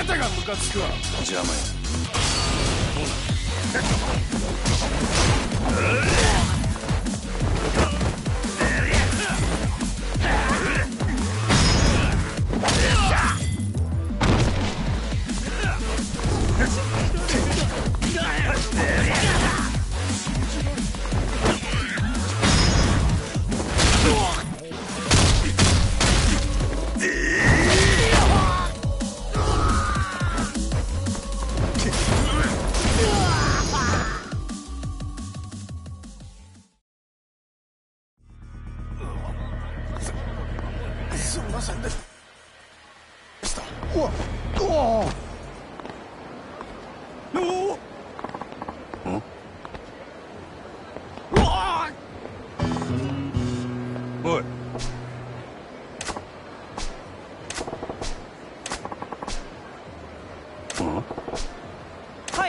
全てがムカつくわ。邪魔や。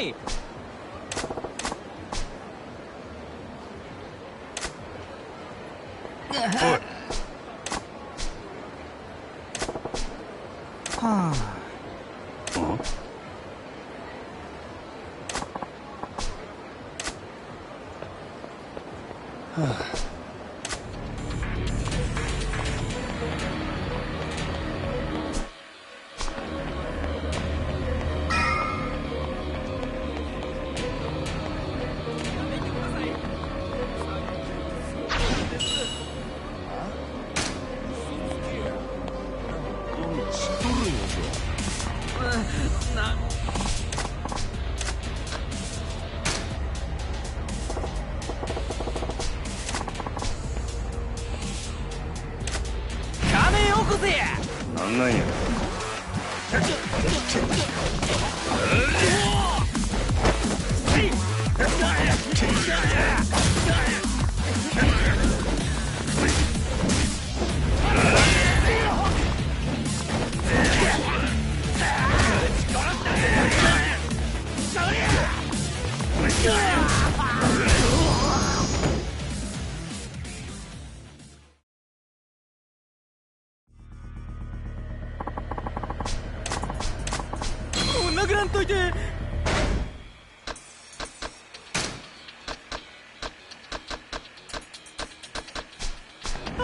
Hi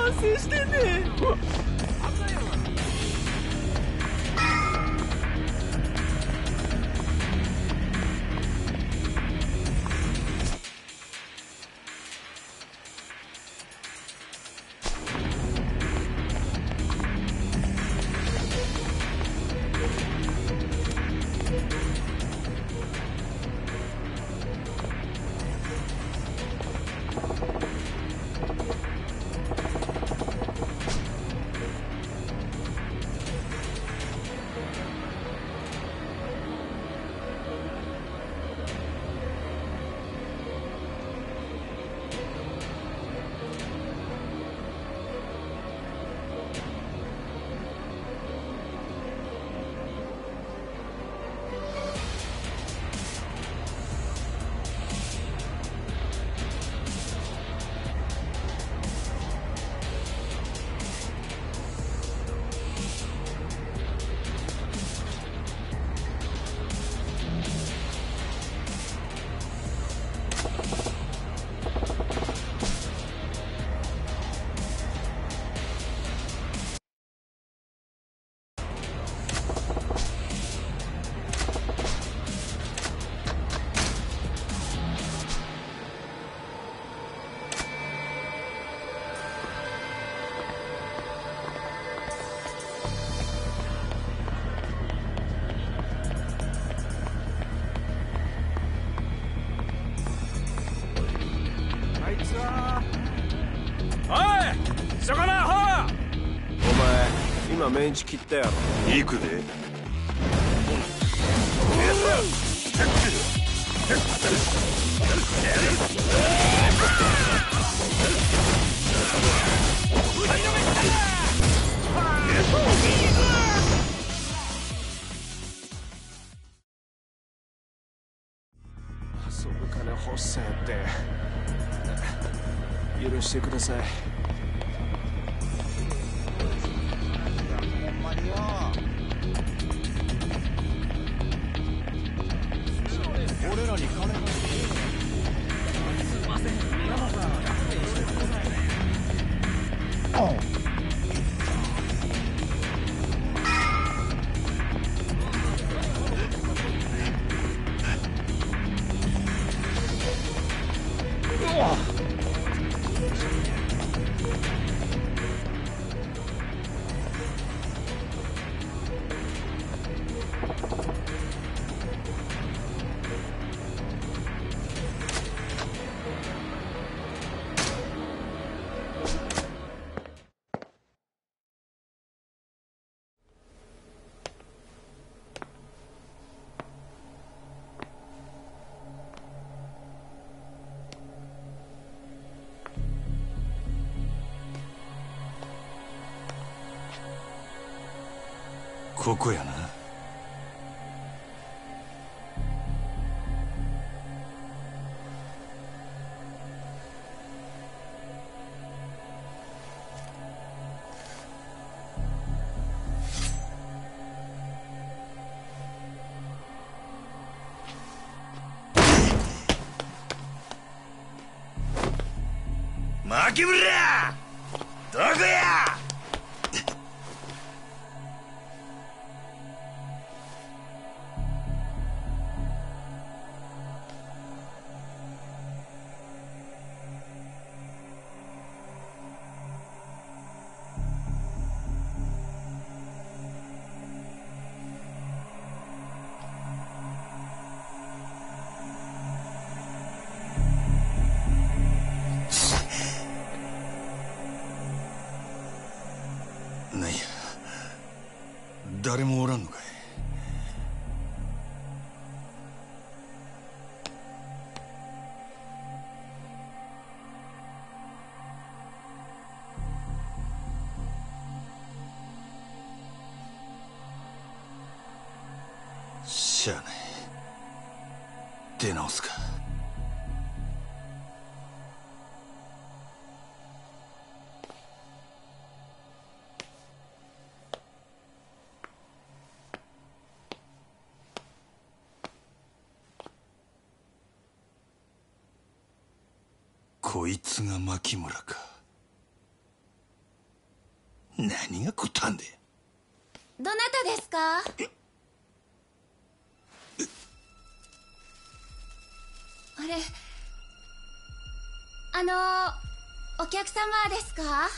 assiste-me! Né? メンチ切ったやろ。行くで？遊ぶ金欲しさやって許してくださいここやな。牧村どこや!しゃあない出直すか。こいつが牧村か。何がこたんでどなたですか？あれ。あのお客様ですか？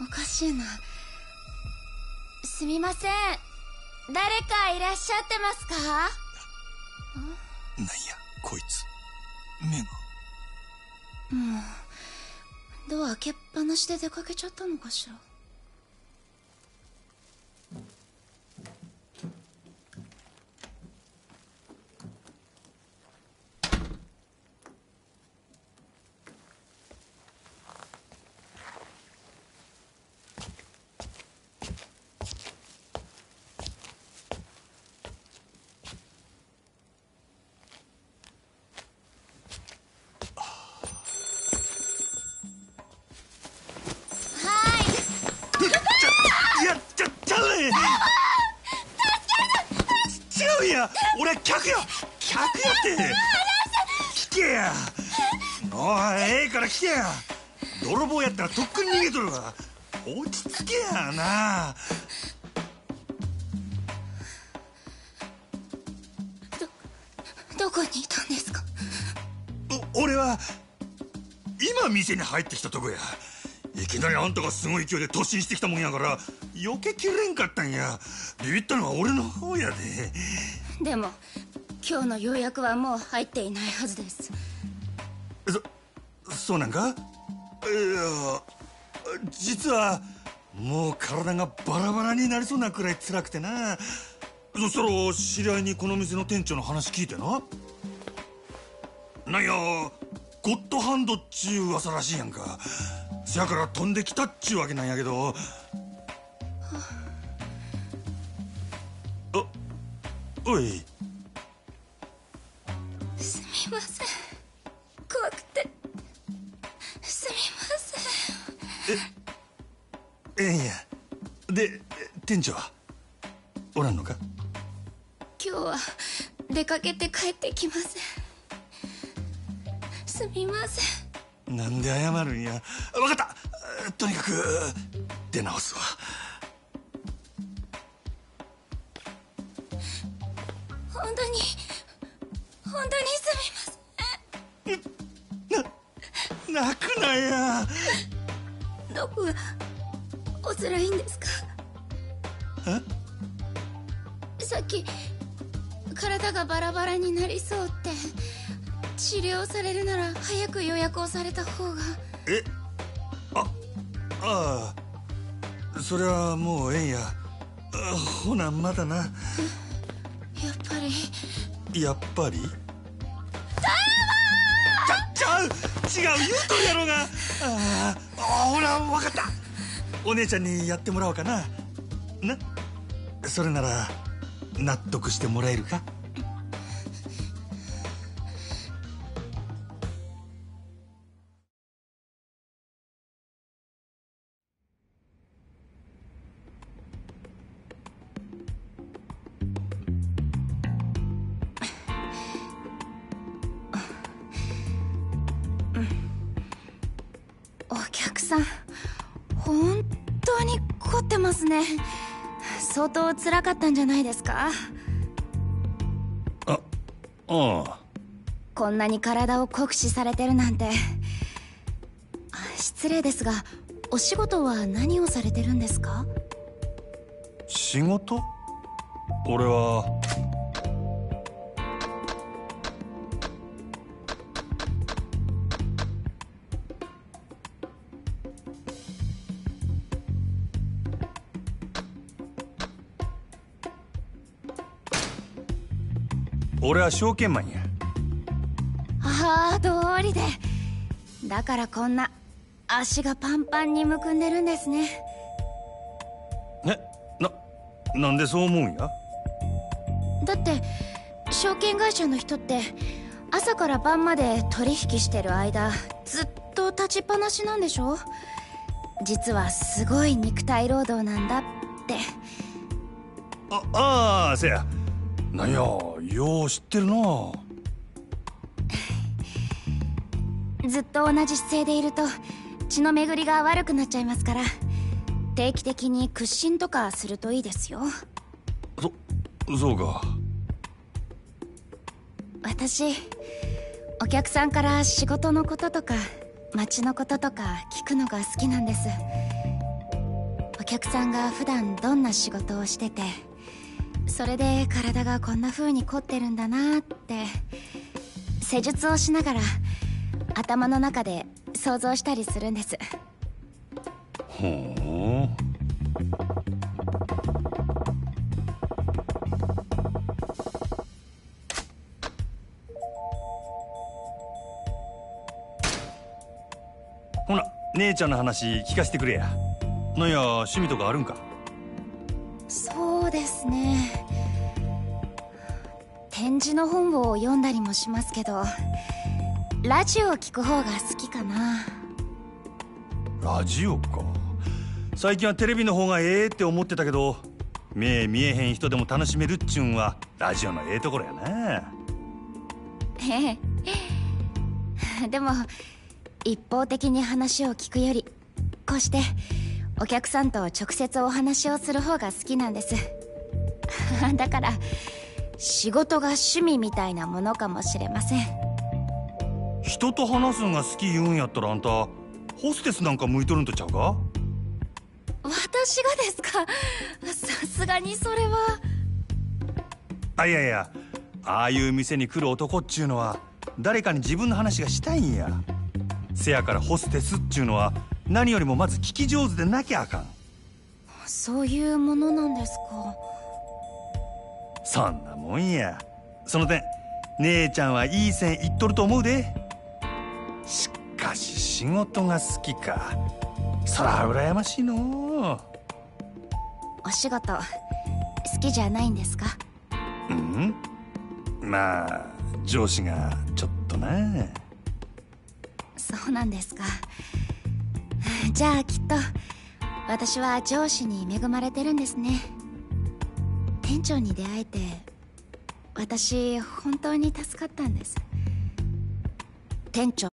おかしいな。すみません。誰かいらっしゃってますか？なんやこいつ。目が。ドア開けっぱなしで出かけちゃったのかしらはいいやちゃちゃうね違うんや俺は客や客やって。聞けや。おいええから聞けや。泥棒やったらとっくに逃げとるわ。落ち着けやな。どこにいたんですか？お俺は今店に入ってきたとこや。いきなりあんたがすごい勢いで突進してきたもんやから避けきれんかったんや。ビビったのは俺の方やででも今日の予約はもう入っていないはずです。そそうなんか？いや実はもう体がバラバラになりそうなくらい辛くてな。そしたら知り合いにこの店の店長の話聞いてな。なんやゴッドハンドっちゅう噂らしいやんか。せやから飛んできたっちゅうわけなんやけど。おい。すみません。怖くて。すみません。ええんや。で店長は？おらんのか？今日は出かけて帰ってきません。すみません。なんで謝るんや。分かった。とにかく出直すわ本当にすみません。泣くなや。どこがお辛いんですか？さっき体がバラバラになりそうって治療されるなら早く予約をされた方が。え？あああ。それはもうええんや。あほなまだな。やっぱり。やっぱり？違う言うとるやろうが。ああほら分かった。お姉ちゃんにやってもらおうかな。な。それなら納得してもらえるか？さん本当に凝ってますね。相当辛かったんじゃないですか？あああ。こんなに体を酷使されてるなんて。あ失礼ですがお仕事は何をされてるんですか？仕事？俺は俺は証券マンや。ああ通りで。だからこんな足がパンパンにむくんでるんですね。えななんでそう思うんや？だって証券会社の人って朝から晩まで取引してる間ずっと立ちっぱなしなんでしょ？実はすごい肉体労働なんだって。あああせやなん。やよう知ってるな。ずっと同じ姿勢でいると血の巡りが悪くなっちゃいますから定期的に屈伸とかするといいですよ。そそうか。私お客さんから仕事のこととか街のこととか聞くのが好きなんです。お客さんが普段どんな仕事をしててそれで体がこんな風に凝ってるんだなって施術をしながら頭の中で想像したりするんです。ほうほな姉ちゃんの話聞かせてくれや。なんや趣味とかあるんか？そうですねの本を読んだりもしますけどラジオを聞く方が好きかな。ラジオか。最近はテレビの方がええって思ってたけど目見えへん人でも楽しめるっちゅうんはラジオのええところやなええ。でも一方的に話を聞くよりこうしてお客さんと直接お話をする方が好きなんです。だから仕事が趣味みたいなものかもしれません。人と話すんが好き言うんやったらあんたホステスなんか向いとるんとちゃうか？私がですか？さすがにそれは。あいやいや。ああいう店に来る男っちゅうのは誰かに自分の話がしたいんや。せやからホステスっちゅうのは何よりもまず聞き上手でなきゃあかん。そういうものなんですかそんなもんや。その点姉ちゃんはいい線いっとると思うで。しかし仕事が好きか。そら羨ましいのお仕事好きじゃないんですか？うん？まあ上司がちょっとな。そうなんですか。じゃあきっと私は上司に恵まれてるんですね店長に出会えて私本当に助かったんです。店長。